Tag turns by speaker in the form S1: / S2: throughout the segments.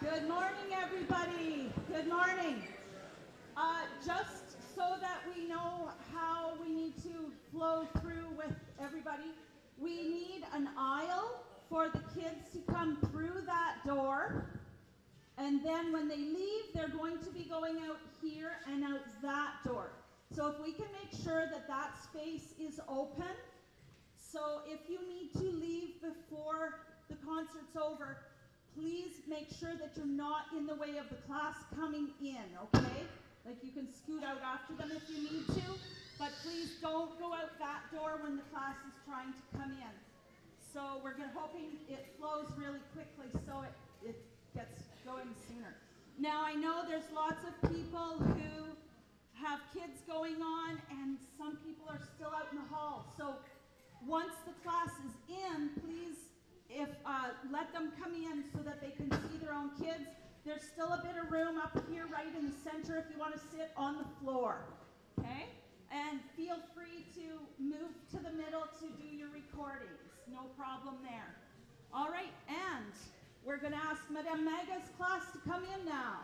S1: Good morning, everybody. Good morning. Uh, just so that we know how we need to flow through with everybody, we need an aisle for the kids to come through that door. And then when they leave, they're going to be going out here and out that door. So if we can make sure that that space is open, so if you need to leave before the concert's over, please make sure that you're not in the way of the class coming in, okay? Like you can scoot out after them if you need to, but please don't go out that door when the class is trying to come in. So we're hoping it flows really quickly so it, it gets going sooner. Now I know there's lots of people who have kids going on and some people are still out in the hall. So once the class is in, please if uh, let them come in so that they can see their own kids. There's still a bit of room up here right in the center if you want to sit on the floor. Okay? And feel free to move to the middle to do your recordings. No problem there. All right, and we're going to ask Madame Maga's class to come in now.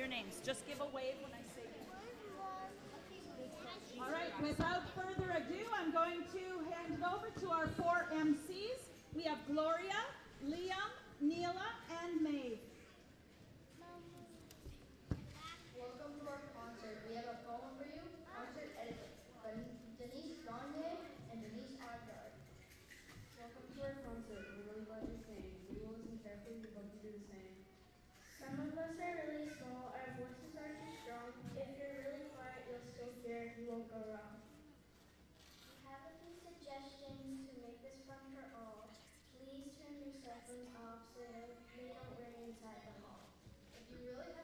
S1: Your names. Just give a wave when I say your all right, without further ado, I'm going to hand it over to our four MCs. We have Gloria, Liam, Neela, and Maeve.
S2: Welcome to our concert. We have a poem for you. Concert etiquette. by Denise Gagne and Denise Argard.
S3: Welcome to our concert. We're really glad you're staying. We will listen carefully. We hope you do the same.
S4: Some of us are really small, our voices are too strong. If you're really quiet, you'll still hear, you won't go wrong.
S5: We have a few suggestions to make this fun for all. Please turn your cell phones off so they don't ring inside the hall.
S2: If you really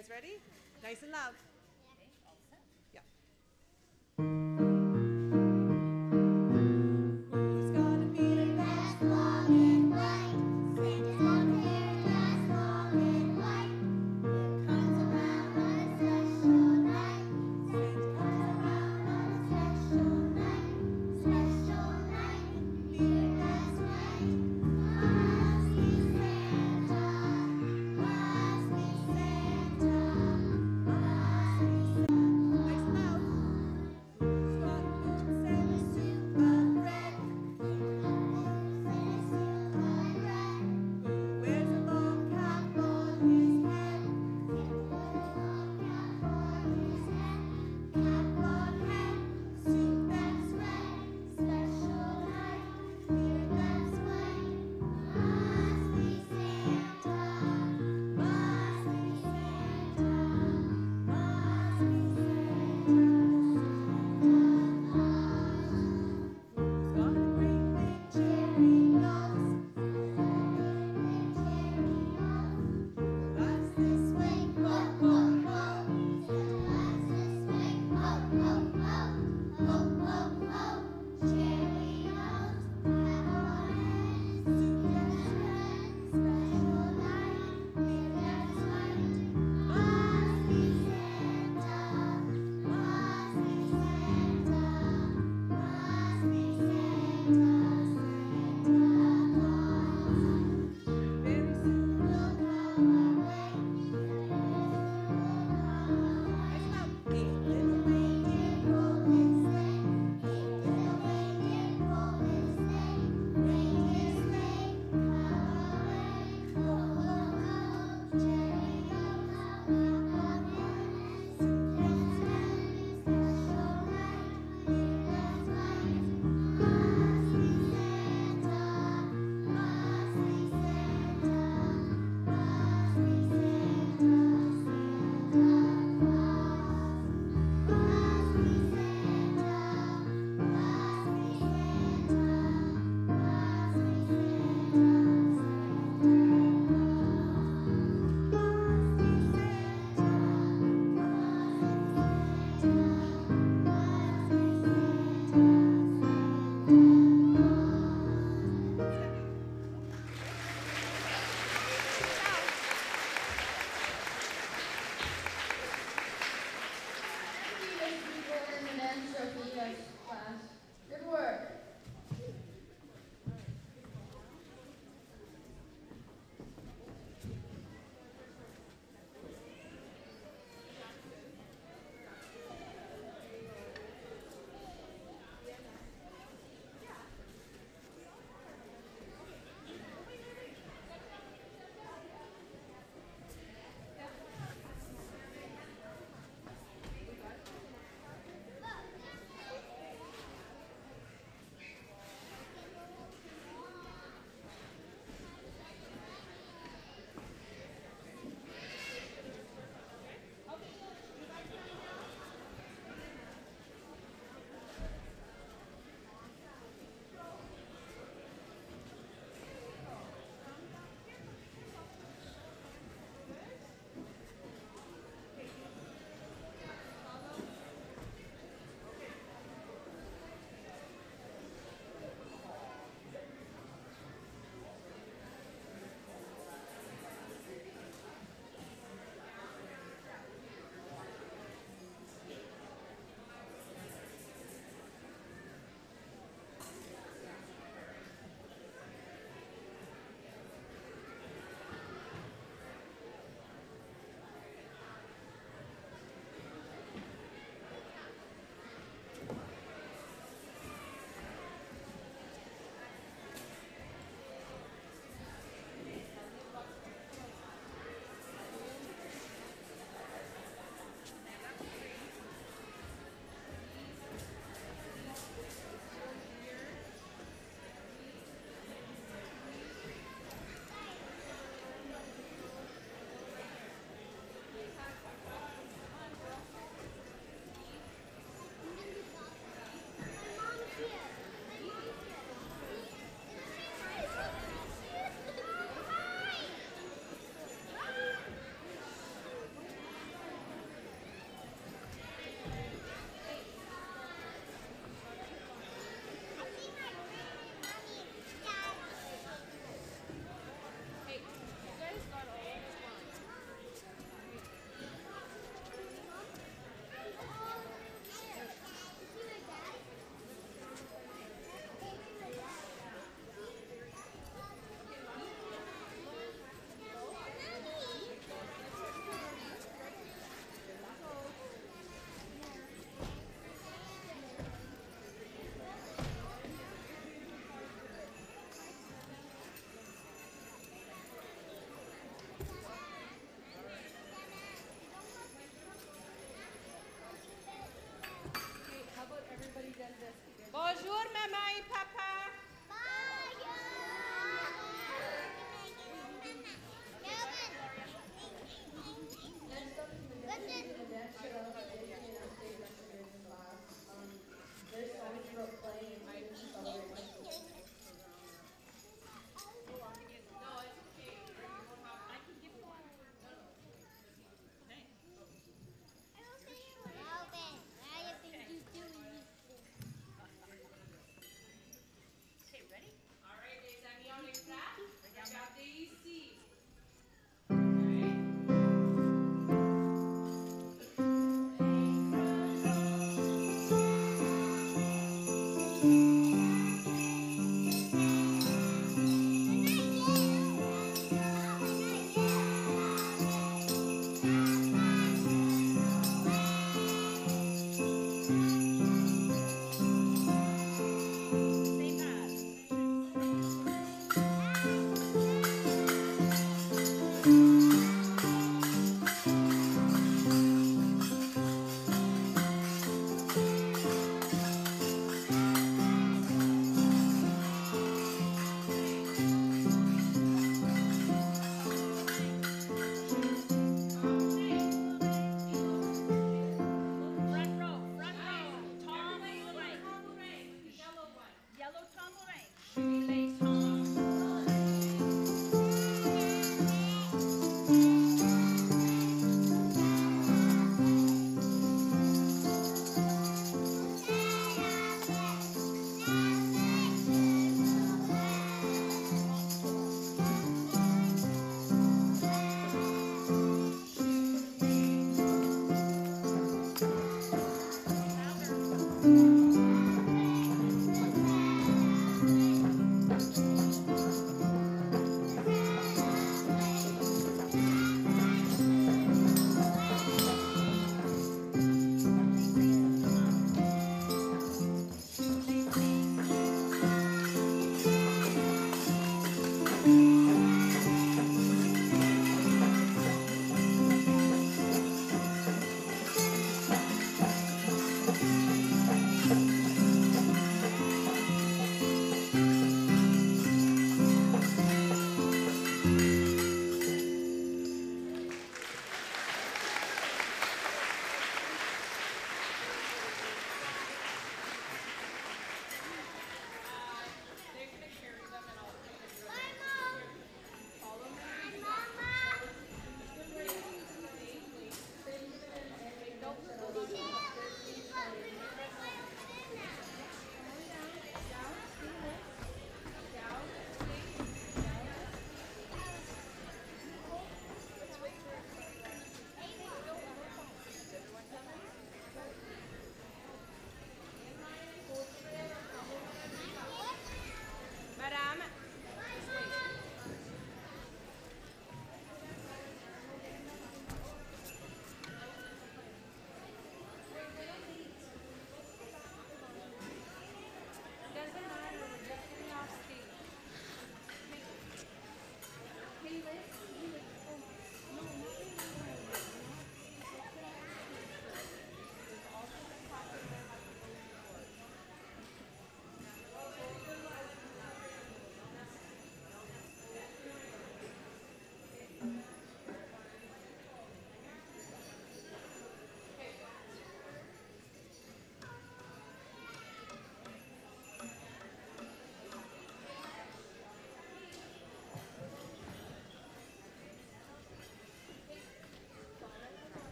S6: guys ready? Nice and loud.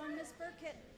S7: on
S6: Miss
S1: Burkett.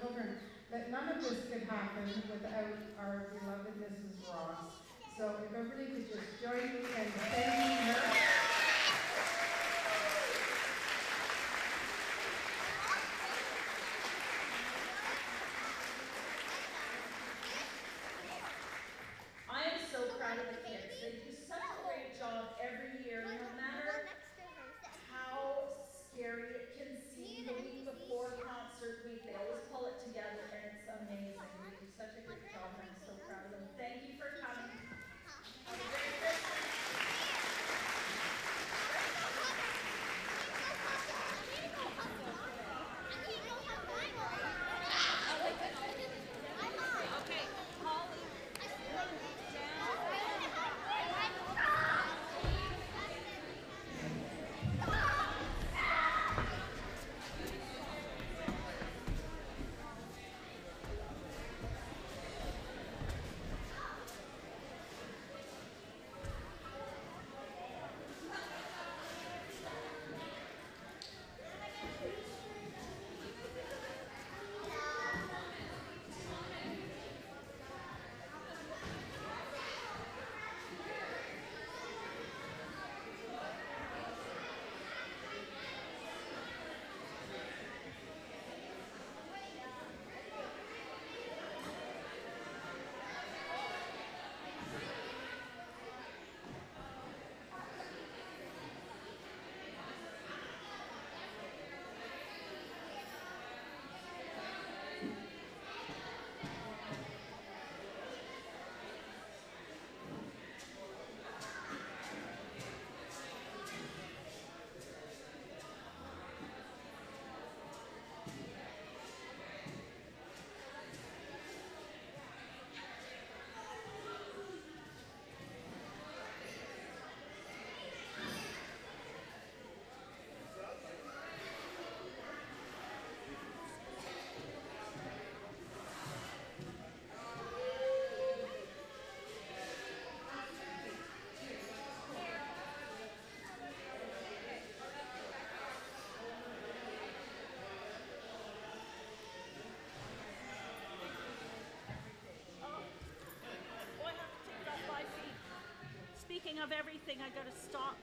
S1: children. But none of this could happen without our beloved Mrs. Ross. So if everybody could just join me in thanking her.
S8: of
S9: everything. I gotta stop